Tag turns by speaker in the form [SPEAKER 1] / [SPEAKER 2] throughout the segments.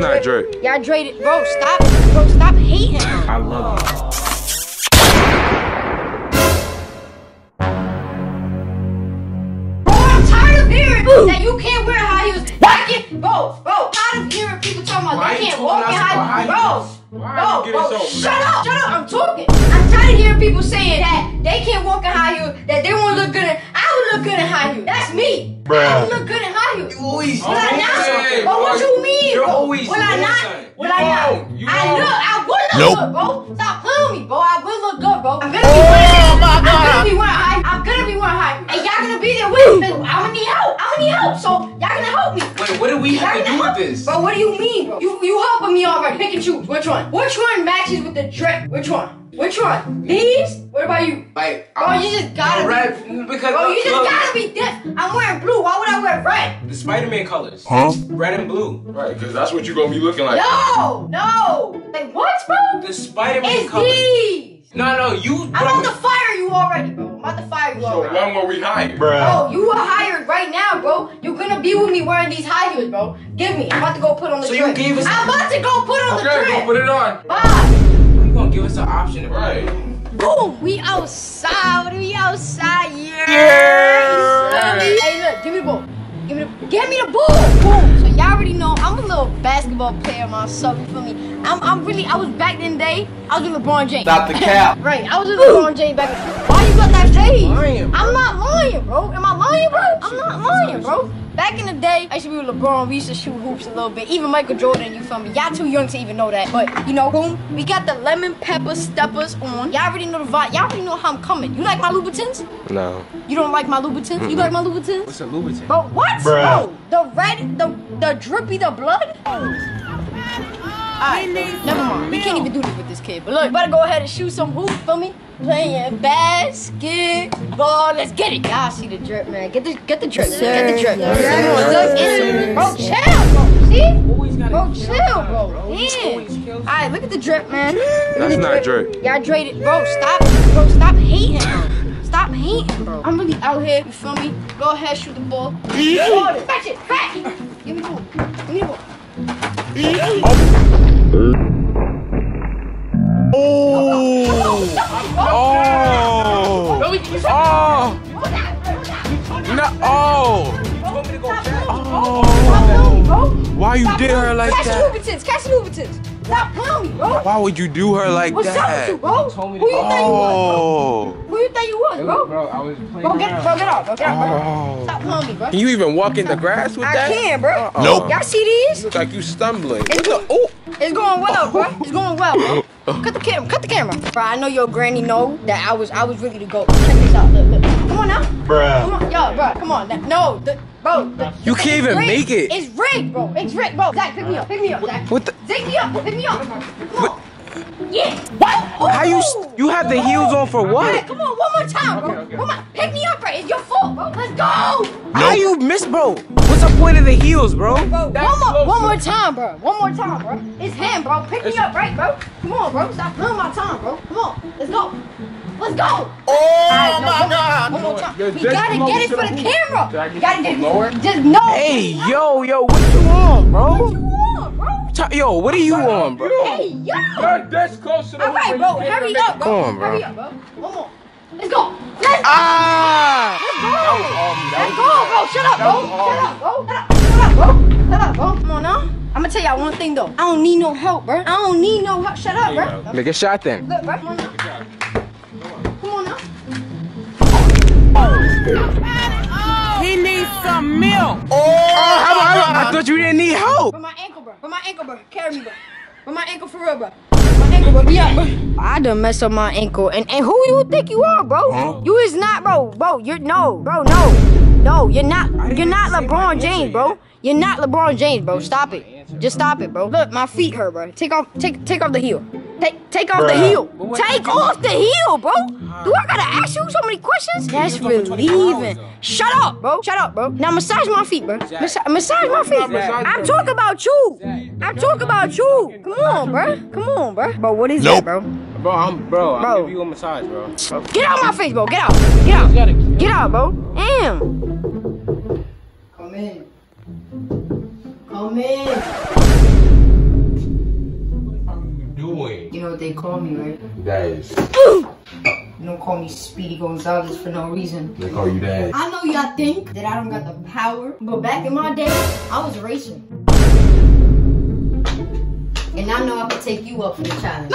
[SPEAKER 1] not Drake.
[SPEAKER 2] Y'all Drake, bro. Stop, bro. Stop hating.
[SPEAKER 3] I love you.
[SPEAKER 2] Bro, I'm tired of hearing that you can't wear high heels. I can, bro, bro. Tired of hearing people talking about
[SPEAKER 3] Why
[SPEAKER 2] they can't walk in high
[SPEAKER 3] high
[SPEAKER 2] heels.
[SPEAKER 3] heels?
[SPEAKER 2] Bro, bro, bro.
[SPEAKER 3] so
[SPEAKER 2] Shut up, shut up. I'm talking. I'm tired of hearing people saying that they can't walk in high heels, that they won't look good in. I would look good in high heels. That's me. I
[SPEAKER 1] Bruh.
[SPEAKER 2] would look good in high heels.
[SPEAKER 3] You always
[SPEAKER 2] Will I not?
[SPEAKER 3] something,
[SPEAKER 2] But what you mean,
[SPEAKER 3] You're
[SPEAKER 2] bro?
[SPEAKER 3] always
[SPEAKER 2] Will I not? Will I not?
[SPEAKER 3] You
[SPEAKER 2] I
[SPEAKER 3] won't.
[SPEAKER 2] look. I will look
[SPEAKER 1] Nope.
[SPEAKER 2] good, bro. Stop playing with me, bro. I will look good, bro. I'm gonna be oh, wearing.
[SPEAKER 1] my
[SPEAKER 2] I'm gonna be wearing high. I'm gonna be wearing high. And y'all gonna be there with me. I'm gonna need help. I'm gonna need help. So y'all gonna help me.
[SPEAKER 3] Wait, what do we have to do with this?
[SPEAKER 2] Bro, what do you mean, bro? You you helping me already. Pick and choose. Which one? Which one matches with the drip? Which one? Which one? These? What about you?
[SPEAKER 3] Like,
[SPEAKER 2] Bro, you just gotta be-
[SPEAKER 3] red because
[SPEAKER 2] Bro, you just
[SPEAKER 3] look,
[SPEAKER 2] gotta be this. I'm wearing blue. Why would I wear red?
[SPEAKER 3] the Spider-Man colors.
[SPEAKER 1] Huh?
[SPEAKER 3] Red and blue.
[SPEAKER 1] Right, because that's what you're gonna be looking like.
[SPEAKER 2] No, no. Like what, bro?
[SPEAKER 3] The Spider-Man
[SPEAKER 2] It's
[SPEAKER 3] colors.
[SPEAKER 2] these.
[SPEAKER 3] No, no, you.
[SPEAKER 2] I'm on the fire you already, bro. I'm on the fire you
[SPEAKER 1] So
[SPEAKER 2] already.
[SPEAKER 1] when were we hired?
[SPEAKER 2] Bro, you are hired right now, bro. You're gonna be with me wearing these high heels, bro. Give me. I'm about to go put on the
[SPEAKER 3] So you
[SPEAKER 2] drip.
[SPEAKER 3] gave us-
[SPEAKER 2] I'm about to go put on the
[SPEAKER 1] Okay,
[SPEAKER 2] drip.
[SPEAKER 1] go put it on.
[SPEAKER 2] Bye.
[SPEAKER 3] You gonna give us an option?
[SPEAKER 1] Right.
[SPEAKER 2] Boom. We outside. We outside. Yeah. Hey, look. Give me the ball. Give me the. Give me the ball. Boom. So y'all already know I'm a little basketball player myself. You feel me? I'm. I'm really. I was back then day. I was with LeBron James.
[SPEAKER 3] Stop the cap.
[SPEAKER 2] right. I was with LeBron James back. Why you got that face?
[SPEAKER 3] Lying, bro.
[SPEAKER 2] I'm not lying, bro. Am I lying, bro? I'm not lying, bro. Back in the day, I used to be with LeBron. We used to shoot hoops a little bit. Even Michael Jordan, you feel me? Y'all too young to even know that. But you know whom? We got the lemon pepper steppers on. Y'all already know the vibe. Y'all already know how I'm coming. You like my Louboutins?
[SPEAKER 1] No.
[SPEAKER 2] You don't like my Louboutins? You like my Louboutins?
[SPEAKER 3] What's a Louboutin?
[SPEAKER 2] Bro, what?
[SPEAKER 1] Bruh.
[SPEAKER 2] Bro, the red, the the drippy, the blood. Alright, never mind. We can't even do this with this kid. But look, better go ahead and shoot some hoops for me. Playing basketball. Let's get it. Y'all see the drip, man. Get the get the drip. Get the drip. Look, it's- Bro, chill, bro. See? Bro, chill, bro.
[SPEAKER 3] Always
[SPEAKER 2] Damn.
[SPEAKER 3] kills
[SPEAKER 2] Alright, look at the drip, man.
[SPEAKER 1] That's
[SPEAKER 2] the
[SPEAKER 1] not
[SPEAKER 2] drip. Y'all traded, bro. Stop, bro. Stop hating. Stop hating, bro. I'm really out here. You feel me? Go ahead, shoot the ball. Hold it. Fetch it. Fetch it. Give me the ball. Give me the ball.
[SPEAKER 1] Oh. Oh. Oh. No. Oh.
[SPEAKER 3] told me to go back.
[SPEAKER 1] Oh. Why are
[SPEAKER 2] you
[SPEAKER 1] did her like
[SPEAKER 2] Catch
[SPEAKER 1] that?
[SPEAKER 2] Louboutins. Catch Louboutins. Stop playing bro.
[SPEAKER 1] Why would you do her like
[SPEAKER 2] What's up with
[SPEAKER 1] that?
[SPEAKER 2] you, bro?
[SPEAKER 3] told me
[SPEAKER 2] Who you
[SPEAKER 3] go.
[SPEAKER 2] think you was,
[SPEAKER 1] Oh.
[SPEAKER 2] bro? Who you think you was, bro?
[SPEAKER 3] Bro, I was playing
[SPEAKER 2] Bro, get, bro, get out, bro. Get out, bro.
[SPEAKER 1] Oh.
[SPEAKER 2] Stop playing me, bro.
[SPEAKER 1] Can you even walk in the grass with
[SPEAKER 2] I
[SPEAKER 1] that?
[SPEAKER 2] I can, bro.
[SPEAKER 1] Uh-uh. Nope.
[SPEAKER 2] Y'all see these?
[SPEAKER 1] Look like you stumbling.
[SPEAKER 2] It's,
[SPEAKER 1] What the- oh.
[SPEAKER 2] it's going well, bro. It's going well, bro. Cut the camera. Cut the camera. Bro, I know your granny know that I was I was ready to go. Check this out. Look, look. Come on now. Come
[SPEAKER 1] Bruh.
[SPEAKER 2] on, yo, bro. Come on. No, the, bro. The,
[SPEAKER 1] You can't even
[SPEAKER 2] rigged.
[SPEAKER 1] make it.
[SPEAKER 2] It's rigged, bro. It's rigged, bro. Zack, pick me up. Pick me up, Zack.
[SPEAKER 1] What the?
[SPEAKER 2] Pick me up. Pick me up. Come on. Yeah.
[SPEAKER 1] How you? You have the heels on for
[SPEAKER 2] Alright,
[SPEAKER 1] what?
[SPEAKER 2] come on, one more time, bro.
[SPEAKER 3] Okay, okay.
[SPEAKER 2] Come on. Pick me up, bro. It's your fault, bro. Let's go.
[SPEAKER 1] How you miss, bro? What's the point of the heels, bro?
[SPEAKER 2] Bro,
[SPEAKER 3] That's
[SPEAKER 2] one more,
[SPEAKER 3] closer.
[SPEAKER 2] one more time, bro. One more time, bro. It's him, bro. Pick me up, right, bro? Come on, bro. Stop playing my time, bro. Come on. Let's go. Let's go.
[SPEAKER 1] Oh
[SPEAKER 2] my God. One more time.
[SPEAKER 3] Yo,
[SPEAKER 2] We gotta get it for
[SPEAKER 3] the
[SPEAKER 2] the camera.
[SPEAKER 3] Did I get
[SPEAKER 2] You gotta get
[SPEAKER 3] from lower?
[SPEAKER 2] Just no.
[SPEAKER 1] Hey, yo, yo, what you on,
[SPEAKER 2] What you want, bro?
[SPEAKER 1] Yo, what are you on, bro?
[SPEAKER 2] Hey, yo.
[SPEAKER 3] You're this close to the
[SPEAKER 2] All right, bro. Hurry up, bro.
[SPEAKER 1] Come on, bro.
[SPEAKER 2] Hurry up, bro. One more. Let's go. Let's
[SPEAKER 1] Ah!
[SPEAKER 2] Let's go.
[SPEAKER 3] That was all me. That
[SPEAKER 2] Let's
[SPEAKER 3] was
[SPEAKER 2] go, bro. Shut up, bro.
[SPEAKER 3] That was all
[SPEAKER 2] Shut up, bro. Shut up. Shut up, bro. Shut up, bro. Come on now. I'm gonna tell y'all one thing though. I don't need no help, bro. I don't need no help. Shut up,
[SPEAKER 3] There you
[SPEAKER 2] bro.
[SPEAKER 1] Make a shot then.
[SPEAKER 2] Look, bro. Come on now. Come on now.
[SPEAKER 4] He needs some milk.
[SPEAKER 1] Oh, how about- how about- I thought you didn't need help.
[SPEAKER 2] For my ankle, bro. For my ankle, bro. Carry me, bro. For my ankle, for real, bro. My ankle, bro. Be up, bro. I done messed up my ankle. And and who you think you are, bro?
[SPEAKER 1] Huh?
[SPEAKER 2] You is not, bro. Bro, you're no, bro, no. No, you're not. You're not LeBron James, bro. You're not LeBron James, bro. Stop it. Just stop it, bro. Look, my feet hurt, bro. Take off, take, take off the heel. Take, take off the
[SPEAKER 1] Bruh.
[SPEAKER 2] heel. Take off the heel, bro. Do I gotta ask you so many questions? That's relieving. Shut up, bro. Shut up, bro. Now massage my feet, bro. Massa- massage my feet.
[SPEAKER 3] massaging
[SPEAKER 2] I'm talking about you. I'm talking about you. Come on, bro. Come on, bro. Bro, what is
[SPEAKER 1] Nope.
[SPEAKER 2] that, bro?
[SPEAKER 3] Bro, I'm bro. I'm
[SPEAKER 2] Bro.
[SPEAKER 3] give you a massage, bro. bro.
[SPEAKER 2] Get out my face, bro. Get out. Get out. Get out, bro. Damn. Come in. Come in. What they call me, right?
[SPEAKER 3] Dash.
[SPEAKER 2] You don't call me Speedy Gonzales for no reason.
[SPEAKER 3] They call you Dash.
[SPEAKER 2] I know y'all think that I don't got the power, but back in my day, I was racing. And I know I could take you up for the challenge.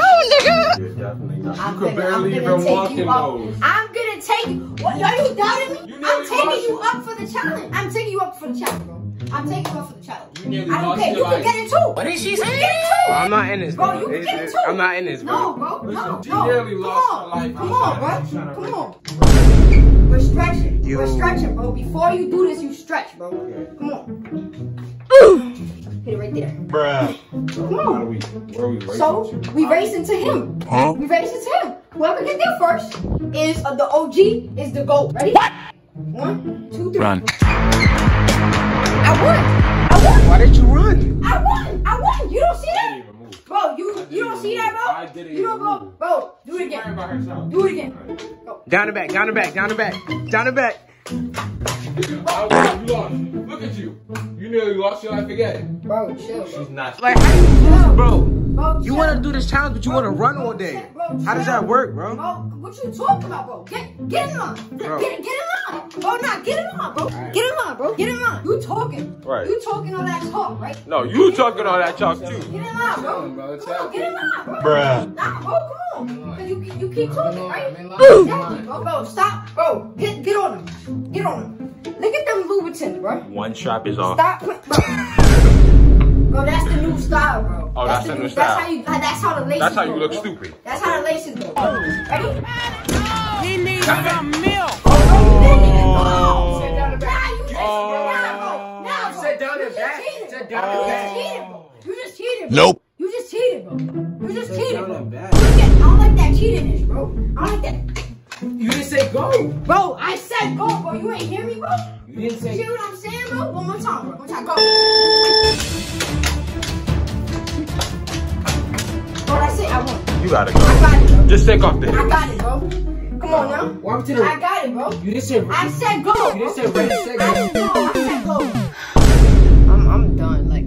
[SPEAKER 3] You're definitely not.
[SPEAKER 2] I'm
[SPEAKER 3] You could
[SPEAKER 2] gonna, I'm
[SPEAKER 3] barely even
[SPEAKER 2] take
[SPEAKER 3] walk
[SPEAKER 2] you
[SPEAKER 3] in
[SPEAKER 2] up.
[SPEAKER 3] those.
[SPEAKER 2] I'm gonna take you. What? Are you doubting me?
[SPEAKER 3] You
[SPEAKER 2] I'm taking you up for the challenge. I'm taking you up for the challenge, bro. I'm taking you up for the challenge.
[SPEAKER 3] You
[SPEAKER 2] I don't care. You can get it too.
[SPEAKER 1] What did she
[SPEAKER 2] You can
[SPEAKER 1] say?
[SPEAKER 2] get it too.
[SPEAKER 1] I'm not in this,
[SPEAKER 2] Bro,
[SPEAKER 1] bro.
[SPEAKER 2] you can
[SPEAKER 1] It's-
[SPEAKER 2] get it too.
[SPEAKER 1] I'm not in this, bro.
[SPEAKER 2] No,
[SPEAKER 1] bro.
[SPEAKER 2] bro. No,
[SPEAKER 3] she
[SPEAKER 2] no. Come on. Come on, bro. Come on. We're stretching. We're stretching, bro. Before you do this, you stretch, bro. Come on. Ooh. Hit it right there.
[SPEAKER 3] Bruh.
[SPEAKER 2] Come
[SPEAKER 3] How do
[SPEAKER 2] on.
[SPEAKER 3] we, where are we racing
[SPEAKER 2] So
[SPEAKER 3] to?
[SPEAKER 2] we racing to him.
[SPEAKER 1] Huh?
[SPEAKER 2] We racing to him. Whoever get there first is uh, the OG is the GOAT. Ready? What? One, two, three.
[SPEAKER 1] Run.
[SPEAKER 2] I won. I won.
[SPEAKER 1] Why did you run?
[SPEAKER 2] I won. I won. You don't see that?
[SPEAKER 3] didn't even move.
[SPEAKER 2] Bro, you you don't see that, bro?
[SPEAKER 3] I didn't
[SPEAKER 2] You don't
[SPEAKER 3] even
[SPEAKER 2] go. Bro, do it again. Do it again. Go.
[SPEAKER 1] Down the back, down the back, down the back, down the back.
[SPEAKER 3] Oh, you lost. Look at you. You nearly lost your life again.
[SPEAKER 2] Bro, chill.
[SPEAKER 3] She's not.
[SPEAKER 1] Like, how you lose, bro?
[SPEAKER 2] Bro,
[SPEAKER 1] You want to do this challenge, but you want to run
[SPEAKER 2] bro,
[SPEAKER 1] all day.
[SPEAKER 2] bro,
[SPEAKER 1] How does that work, bro?
[SPEAKER 2] Bro, what you talking about, bro? Get get in line.
[SPEAKER 1] Bro.
[SPEAKER 2] Get get in line. Bro, nah, get in line, bro. Get in line, bro. Get in line. You talking.
[SPEAKER 3] Right.
[SPEAKER 2] You talking all that talk, right?
[SPEAKER 3] No, you talking all that talk too.
[SPEAKER 2] Get in line, bro.
[SPEAKER 3] Tell him, bro,
[SPEAKER 2] Come on, get in line, bro.
[SPEAKER 3] Bruh.
[SPEAKER 2] Nah, bro, come on. Cause you, you keep talking, right?
[SPEAKER 3] I'm.
[SPEAKER 2] Exactly, bro. Bro, stop. Bro, get get on him. Get on him. Look at them Louboutins, bro.
[SPEAKER 3] One strap is off.
[SPEAKER 2] Stop. put- Bro. bro, that's the new style, bro.
[SPEAKER 3] Oh, that's the new style.
[SPEAKER 2] That's how you. That's how the laces.
[SPEAKER 3] That's how you
[SPEAKER 2] go,
[SPEAKER 3] look
[SPEAKER 2] bro.
[SPEAKER 3] stupid.
[SPEAKER 2] That's how the laces go. Ready?
[SPEAKER 4] He needs some milk.
[SPEAKER 2] Oh, back. cheated.
[SPEAKER 1] Sit
[SPEAKER 2] You just
[SPEAKER 1] back.
[SPEAKER 2] cheated, bro. Oh. You just cheated, bro.
[SPEAKER 1] Nope.
[SPEAKER 2] You just cheated, bro. You just
[SPEAKER 1] Sit
[SPEAKER 2] cheated, bro.
[SPEAKER 1] the
[SPEAKER 2] You
[SPEAKER 1] back.
[SPEAKER 2] get- I don't like that cheatiness, bro. I don't like that.
[SPEAKER 1] You didn't say go.
[SPEAKER 2] Bro, I said go, bro. You ain't hear me, bro?
[SPEAKER 1] You didn't
[SPEAKER 2] You
[SPEAKER 1] say.
[SPEAKER 2] hear what I'm saying, bro? One more time, bro. One time, go. Bro, that's it. I won.
[SPEAKER 3] You gotta go.
[SPEAKER 2] I
[SPEAKER 3] go.
[SPEAKER 2] got it, bro.
[SPEAKER 3] Just take off the
[SPEAKER 2] I got it, bro. Come on now.
[SPEAKER 1] Walk to the.
[SPEAKER 2] I got it, bro.
[SPEAKER 1] You didn't say.
[SPEAKER 2] I said go.
[SPEAKER 1] You didn't say red
[SPEAKER 2] I
[SPEAKER 1] segment.
[SPEAKER 2] said go. I said go.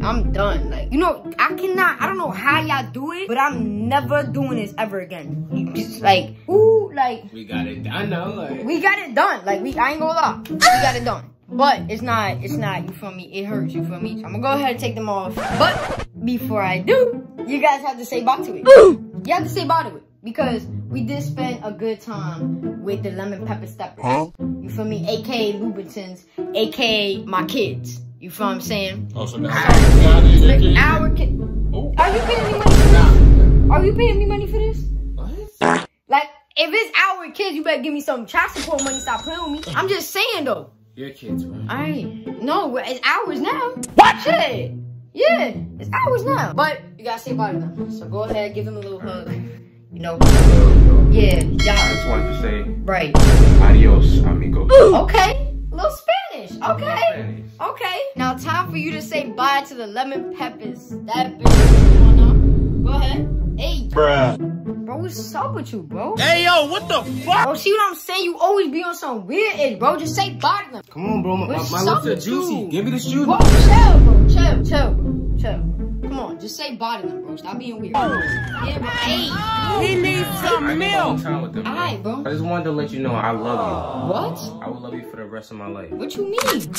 [SPEAKER 2] I'm done. Like, you know, I cannot, I don't know how y'all do it, but I'm never doing this ever again. You just, like, ooh, like,
[SPEAKER 1] We got it. done know. Like.
[SPEAKER 2] we got it done. Like, we, I ain't gonna lie. We got it done. But it's not, it's not, you feel me? It hurts, you feel me? So I'm gonna go ahead and take them off. But before I do, you guys have to say bye to it. You have to say bye to it. Because we did spend a good time with the lemon pepper steppers. You feel me? AKA Louboutins, AKA my kids. You feel what I'm saying?
[SPEAKER 3] Oh, so
[SPEAKER 2] Look, our kid. Are you paying me money for this? Are you paying me money for this?
[SPEAKER 1] What?
[SPEAKER 2] Like, if it's our kids, you better give me some child support money. Stop playing with me. I'm just saying though.
[SPEAKER 1] Your kids, bro.
[SPEAKER 2] Alright. No, it's ours now. What? Shit. Yeah, it's ours now. But you gotta say bye to them. So go ahead, give them a little hug. You know. Yeah, y'all.
[SPEAKER 3] just wanted to say
[SPEAKER 2] Right.
[SPEAKER 3] adios, amigos.
[SPEAKER 2] Okay. little Spanish. Okay. Okay. Now time for you to say bye to the lemon peppers. That bitch. Come on now. Go ahead. Hey.
[SPEAKER 3] Bruh.
[SPEAKER 2] Bro, what's up with you, bro?
[SPEAKER 4] Hey, yo, what the fuck?
[SPEAKER 2] Bro, see what I'm saying? You always be on some weird edge, bro. Just say bye to them.
[SPEAKER 1] Come on, bro. My, my,
[SPEAKER 2] What's
[SPEAKER 1] my
[SPEAKER 2] up
[SPEAKER 1] lips are juicy.
[SPEAKER 2] you?
[SPEAKER 1] Give me the shoe.
[SPEAKER 2] Bro, chill, bro. Chill, chill, bro. Chill. Come on, just say bye to them, bro. Stop being weird. Oh. Yeah, bro. Hey.
[SPEAKER 4] He needs some milk.
[SPEAKER 3] time with them. bro.
[SPEAKER 2] Alright, bro.
[SPEAKER 3] I just wanted to let you know I love you. What? I will love you for the rest of my life.
[SPEAKER 2] What you mean?